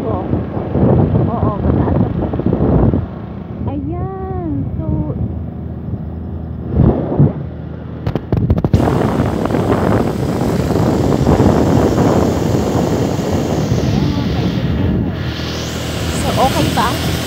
ko. Oo, mataas ako. Ayan. So, so okay ba?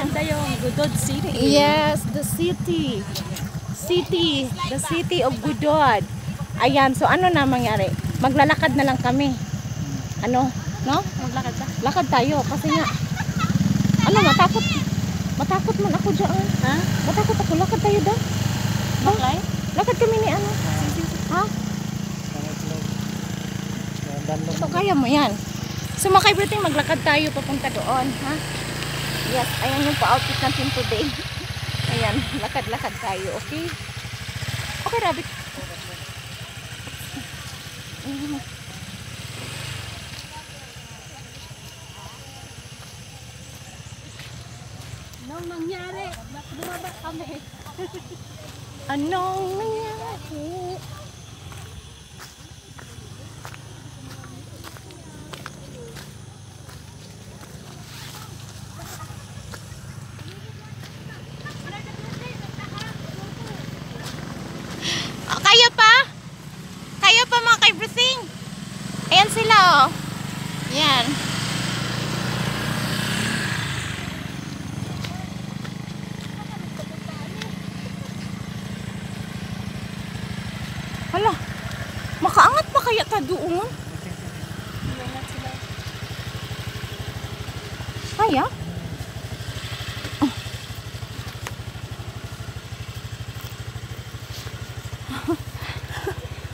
Yung Budod City. Yes, the city. City. The city of Budod. Ayan, so ano na mangyari? Maglalakad na lang kami. Ano? No? Maglakad ka. Lakad tayo kasi nga ano matakot matakot man ako dyan Ha? matakot ako lakad tayo daw Baklay? lakad kami ni ano ha ito kaya mo yan so mga kaibigan maglakad tayo papunta doon ha yes ayan yung pa-outfit natin today ayan lakad-lakad tayo okay okay rabbit. Anong nangyari? Bumaba kami. Anong nangyari? Yan. Hala, makaangat pa kaya ta doon? Kaya?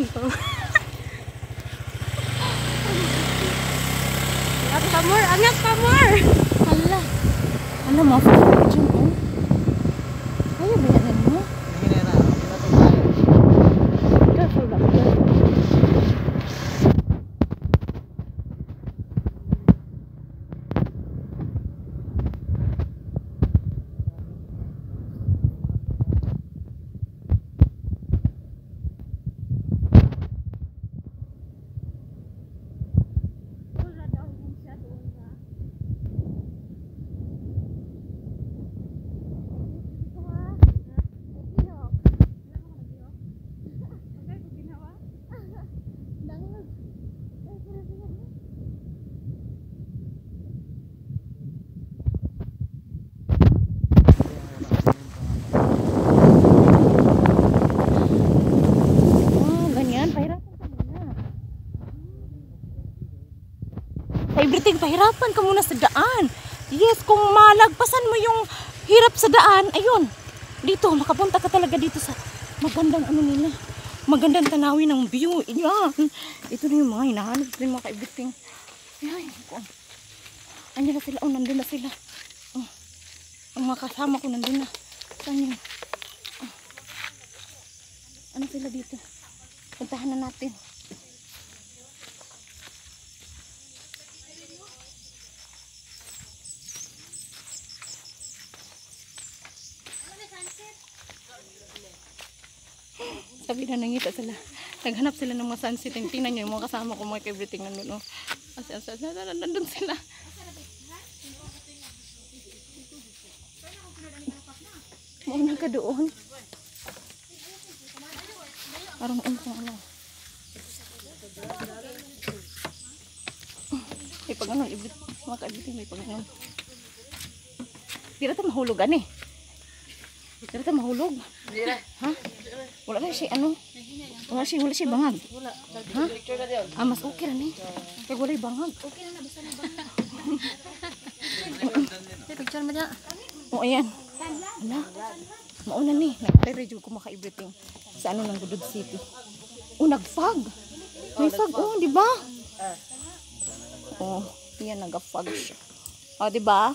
Angat ka more! Angat ka more! Hala. Hala, ma-fall dyan oh. Kaya ba everything, pahirapan ka muna sa daan. Yes, kung malagpasan mo yung hirap sa daan, ayun. Dito, makapunta ka talaga dito sa magandang ano nila. Magandang tanawin ng view. Yan. Ito na yung mga hinahanap yung mga ka-everything. Yan. ko. Andiyan na sila. Oh, nandun na sila. Oh. Ang mga kasama ko nandun na. Saan yun? Oh. Ano sila dito? Puntahan na natin. Sabi na nangita sila. Naghanap sila ng mga sunset. Tingnan nyo yung mga kasama ko, mga everything nandun. Oh. As, as, as, nandun sila. Mauna ka doon. Parang ano kung ano. May pag ano, ibig- mga kaibigan, may pag ano. Di na tayo mahulog, ani. Di na tayo mahulog. Ha? Wala na siya, ano? Wala siya, wala siya bangag. Ha? Ah, mas okay rin eh. Kaya wala yung bangag. Picture mo niya. O, ayan. Ala. Mauna ni. Nagpe-review ko maka everything sa ano ng Gudod City. Oh, nag-fog. May fog. Oh, di ba? Oh, yan nag-fog siya. Oh, di ba?